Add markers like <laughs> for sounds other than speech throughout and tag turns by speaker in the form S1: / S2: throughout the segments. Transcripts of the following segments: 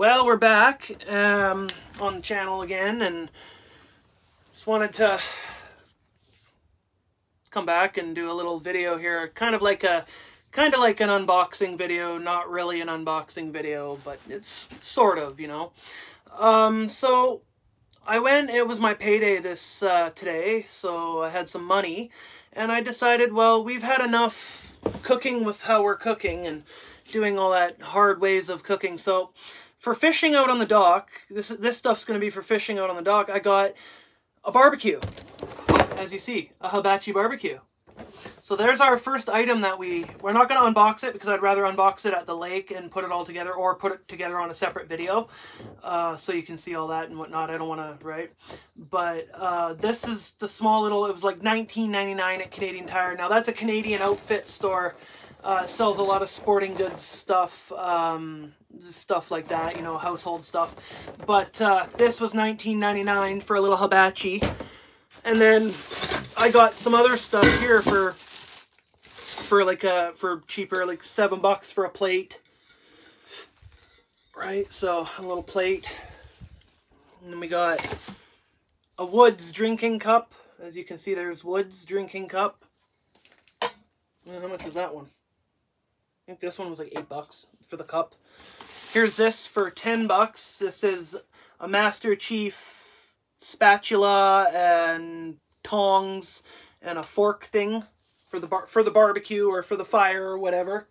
S1: Well, we're back um, on the channel again, and just wanted to come back and do a little video here, kind of like a kind of like an unboxing video, not really an unboxing video, but it's sort of, you know. Um, so I went, it was my payday this uh, today, so I had some money, and I decided, well, we've had enough cooking with how we're cooking and doing all that hard ways of cooking. So for fishing out on the dock, this this stuff's going to be for fishing out on the dock. I got a barbecue, as you see, a hibachi barbecue. So there's our first item that we, we're not going to unbox it because I'd rather unbox it at the lake and put it all together or put it together on a separate video uh, so you can see all that and whatnot. I don't want to, right? But uh, this is the small little, it was like 19.99 at Canadian Tire. Now that's a Canadian outfit store. Uh, sells a lot of sporting goods stuff, um, stuff like that, you know, household stuff. But uh, this was 19.99 for a little hibachi. And then I got some other stuff here for for like uh, for cheaper, like seven bucks for a plate. Right, so a little plate. And then we got a Woods drinking cup. As you can see, there's Woods drinking cup. how much was that one? Think this one was like eight bucks for the cup. Here's this for 10 bucks. This is a Master Chef spatula and tongs and a fork thing for the bar for the barbecue or for the fire or whatever.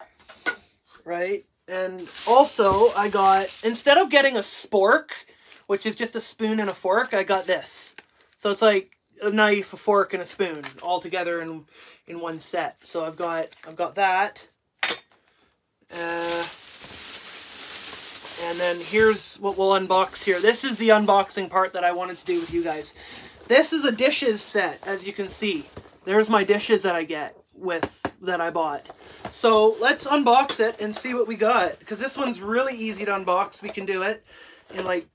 S1: Right? And also I got instead of getting a spork, which is just a spoon and a fork, I got this. So it's like a knife, a fork, and a spoon all together in in one set. So I've got I've got that. Uh, and then here's what we'll unbox here. This is the unboxing part that I wanted to do with you guys. This is a dishes set, as you can see. There's my dishes that I get with, that I bought. So let's unbox it and see what we got. Because this one's really easy to unbox. We can do it And like,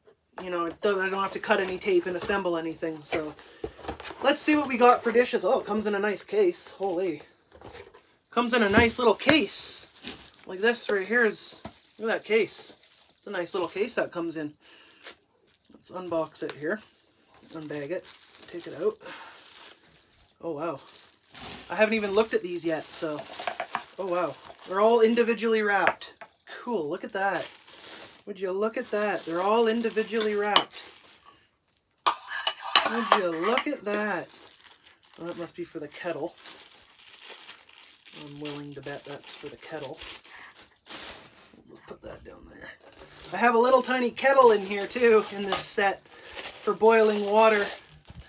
S1: you know, it doesn't, I don't have to cut any tape and assemble anything. So let's see what we got for dishes. Oh, it comes in a nice case. Holy. Comes in a nice little case. Like this right here is, look at that case. It's a nice little case that comes in. Let's unbox it here. Unbag it take it out. Oh, wow. I haven't even looked at these yet, so... Oh, wow. They're all individually wrapped. Cool, look at that. Would you look at that? They're all individually wrapped. Would you look at that? Well, that must be for the kettle. I'm willing to bet that's for the kettle. That down there. I have a little tiny kettle in here, too, in this set for boiling water.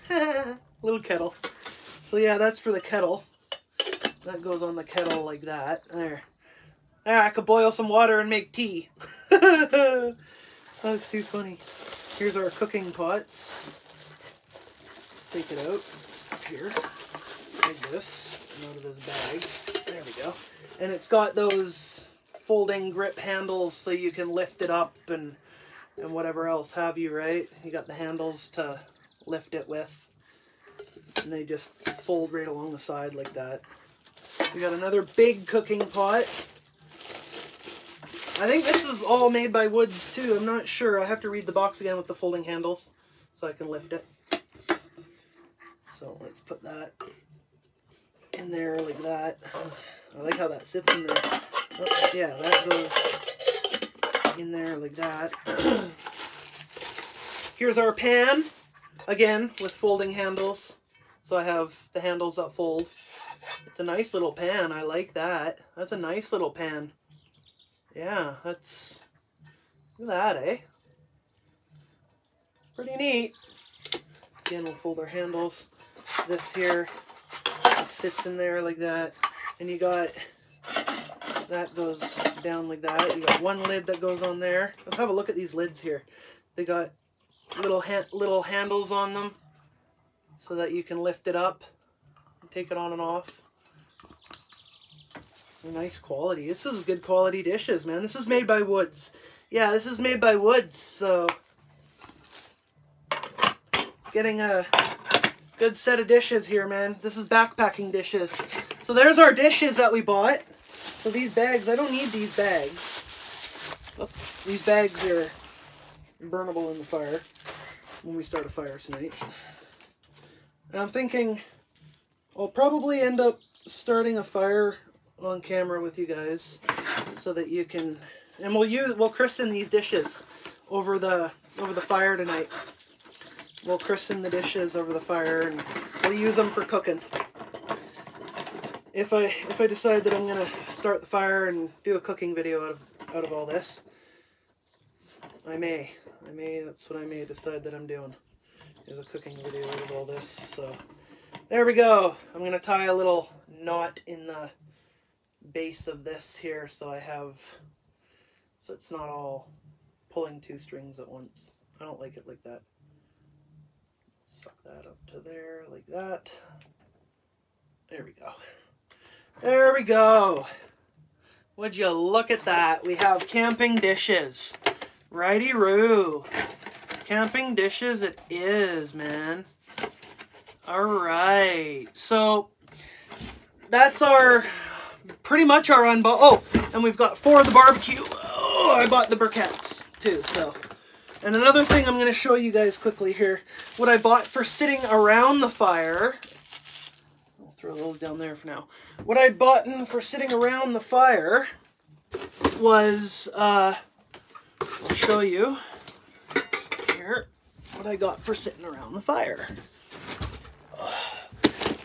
S1: <laughs> Little kettle. So yeah, that's for the kettle. That goes on the kettle like that. There. There, I could boil some water and make tea. <laughs> That's too funny. Here's our cooking pots. Let's take it out up here. Like this. Out of this bag. There we go. And it's got those folding grip handles so you can lift it up and and whatever else have you, right? You got the handles to lift it with. And they just fold right along the side like that. We got another big cooking pot. I think this is all made by Woods too. I'm not sure. I have to read the box again with the folding handles so I can lift it. So let's put that in there like that. I like how that sits in there. Oh, yeah, that goes in there like that. <clears throat> Here's our pan. Again, with folding handles. So I have the handles that fold. It's a nice little pan. I like that. That's a nice little pan. Yeah, that's... Look at that, eh? Pretty neat. Again, we'll fold our handles. This here sits in there like that. And you got... That goes down like that. You got one lid that goes on there. Let's have a look at these lids here. They got little ha little handles on them so that you can lift it up and take it on and off. Nice quality. This is good quality dishes, man. This is made by Woods. Yeah, this is made by Woods, so getting a good set of dishes here, man. This is backpacking dishes. So there's our dishes that we bought. So these bags, I don't need these bags. Oh, these bags are burnable in the fire when we start a fire tonight. And I'm thinking I'll probably end up starting a fire on camera with you guys so that you can and we'll use we'll christen these dishes over the over the fire tonight. We'll christen the dishes over the fire and we'll use them for cooking. If I if I decide that I'm gonna start the fire and do a cooking video out of out of all this, I may. I may that's what I may decide that I'm doing. Is a cooking video out of all this. So there we go. I'm gonna tie a little knot in the base of this here so I have so it's not all pulling two strings at once. I don't like it like that. Suck that up to there like that. There we go. There we go. Would you look at that? We have camping dishes. Righty-roo. Camping dishes it is, man. Alright. So, that's our, pretty much our unbox. Oh, and we've got four of the barbecue. Oh, I bought the briquettes too, so. And another thing I'm going to show you guys quickly here, what I bought for sitting around the fire. Throw a little down there for now. What I'd bought for sitting around the fire was, uh, I'll show you here what I got for sitting around the fire.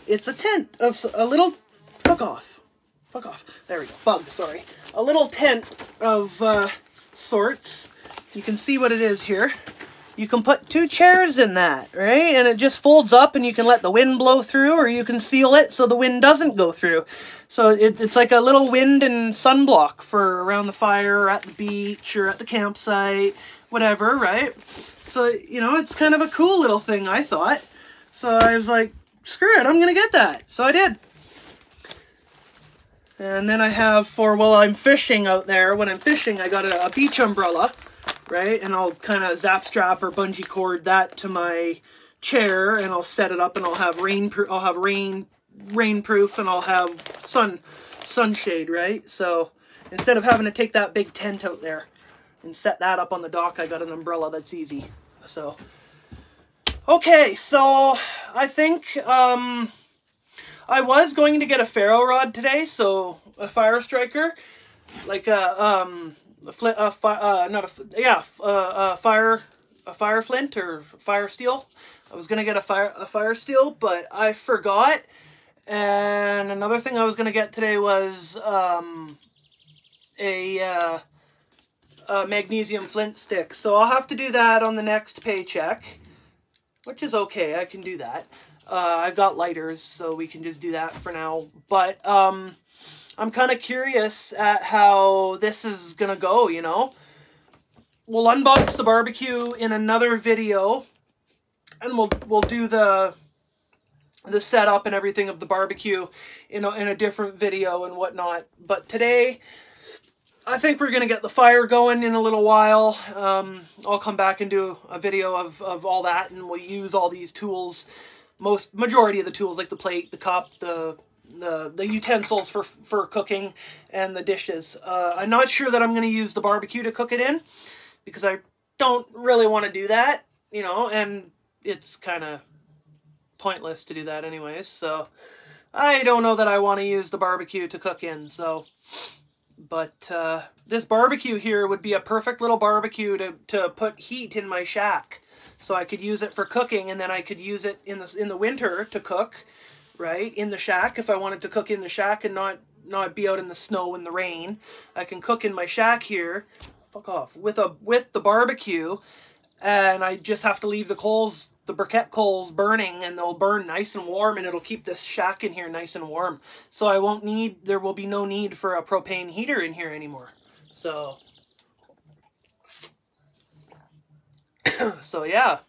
S1: It's a tent of a little, fuck off, fuck off, there we go, bug, sorry. A little tent of uh, sorts you can see what it is here. You can put two chairs in that, right? And it just folds up and you can let the wind blow through or you can seal it so the wind doesn't go through. So it, it's like a little wind and sunblock for around the fire or at the beach or at the campsite, whatever, right? So, you know, it's kind of a cool little thing, I thought. So I was like, screw it, I'm going to get that. So I did. And then I have for, while I'm fishing out there, when I'm fishing, I got a, a beach umbrella right? And I'll kind of zap strap or bungee cord that to my chair and I'll set it up and I'll have rain I'll have rain rainproof and I'll have sun sunshade, right? So instead of having to take that big tent out there and set that up on the dock, I got an umbrella that's easy. So okay, so I think um I was going to get a ferro rod today, so a fire striker, like a um flint, uh, fi uh, not a, yeah, uh, uh, fire, a fire flint or fire steel. I was gonna get a fire, a fire steel, but I forgot. And another thing I was gonna get today was um, a, uh, a magnesium flint stick. So I'll have to do that on the next paycheck, which is okay. I can do that. Uh, I've got lighters, so we can just do that for now. But um, I'm kind of curious at how this is going to go, you know? We'll unbox the barbecue in another video, and we'll we'll do the the setup and everything of the barbecue in a, in a different video and whatnot. But today, I think we're going to get the fire going in a little while. Um, I'll come back and do a video of, of all that, and we'll use all these tools, most majority of the tools, like the plate, the cup, the the, the utensils for, for cooking and the dishes. Uh, I'm not sure that I'm going to use the barbecue to cook it in because I don't really want to do that, you know, and it's kind of pointless to do that anyways, so I don't know that I want to use the barbecue to cook in, so... But uh, this barbecue here would be a perfect little barbecue to, to put heat in my shack. So I could use it for cooking, and then I could use it in the, in the winter to cook right? In the shack, if I wanted to cook in the shack and not not be out in the snow and the rain, I can cook in my shack here. Fuck off with a with the barbecue, and I just have to leave the coals, the briquette coals, burning, and they'll burn nice and warm, and it'll keep this shack in here nice and warm. So I won't need. There will be no need for a propane heater in here anymore. So. <coughs> so yeah,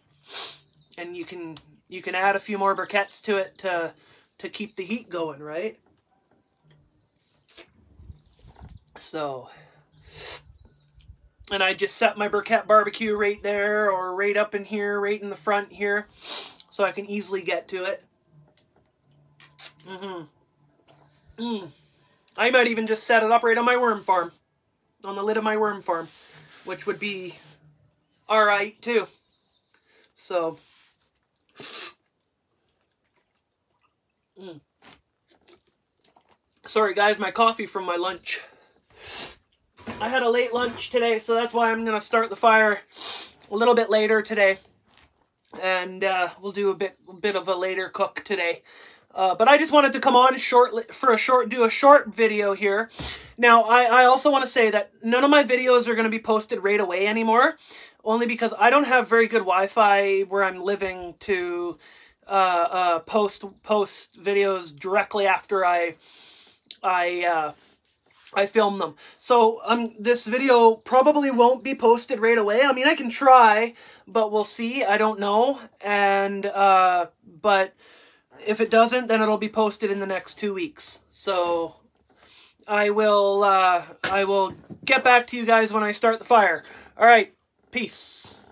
S1: and you can you can add a few more briquettes to it to to keep the heat going, right? So, and I just set my briquette barbecue right there or right up in here, right in the front here, so I can easily get to it. Mm-hmm. Mm. I might even just set it up right on my worm farm, on the lid of my worm farm, which would be all right too. So. Mm. Sorry guys, my coffee from my lunch. I had a late lunch today, so that's why I'm going to start the fire a little bit later today. And uh, we'll do a bit, a bit of a later cook today. Uh, but I just wanted to come on short for a short, do a short video here. Now, I, I also want to say that none of my videos are going to be posted right away anymore, only because I don't have very good Wi-Fi where I'm living to uh, uh, post post videos directly after I I uh, I film them. So um, this video probably won't be posted right away. I mean, I can try, but we'll see. I don't know. And uh, but if it doesn't, then it'll be posted in the next two weeks. So I will uh, I will get back to you guys when I start the fire. All right, peace.